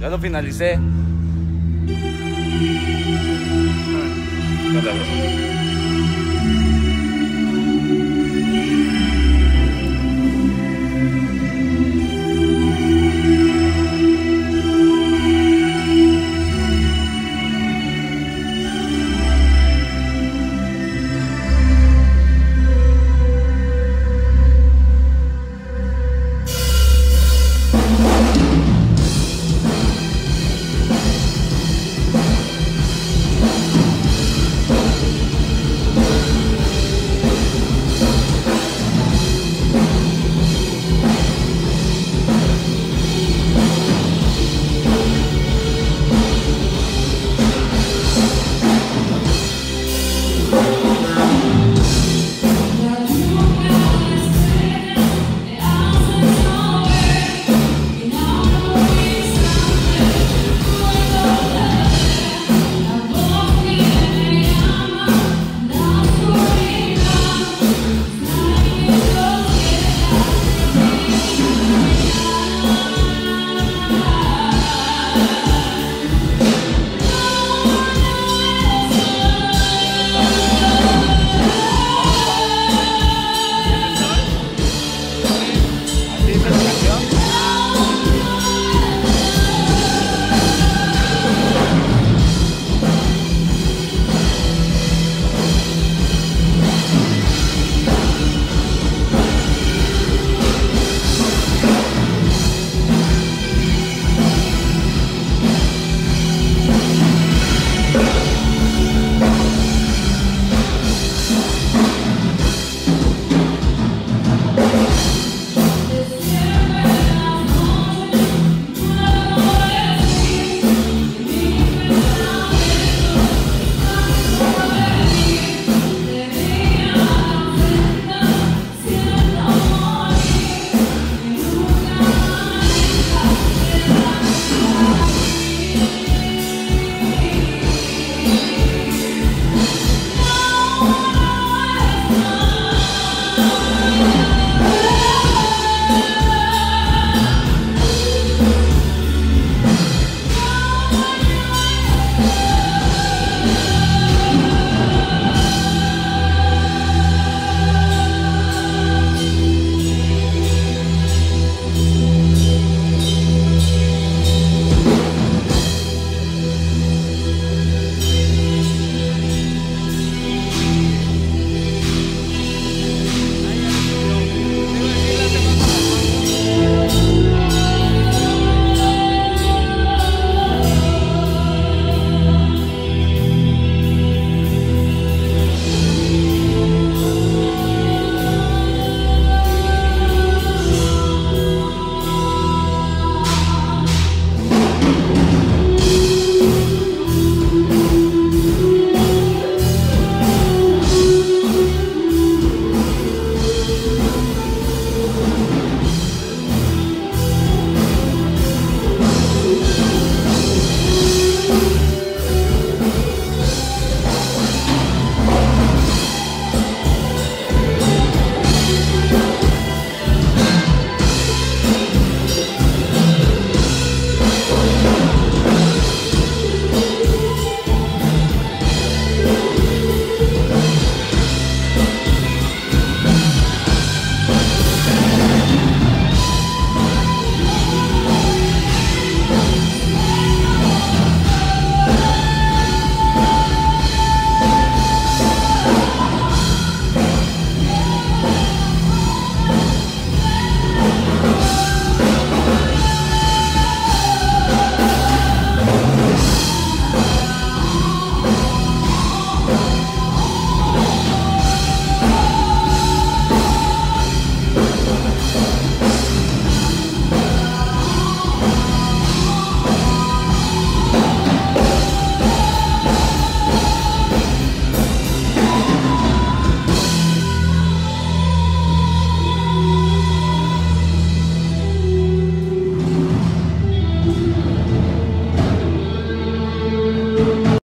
Ya lo finalicé. Ah,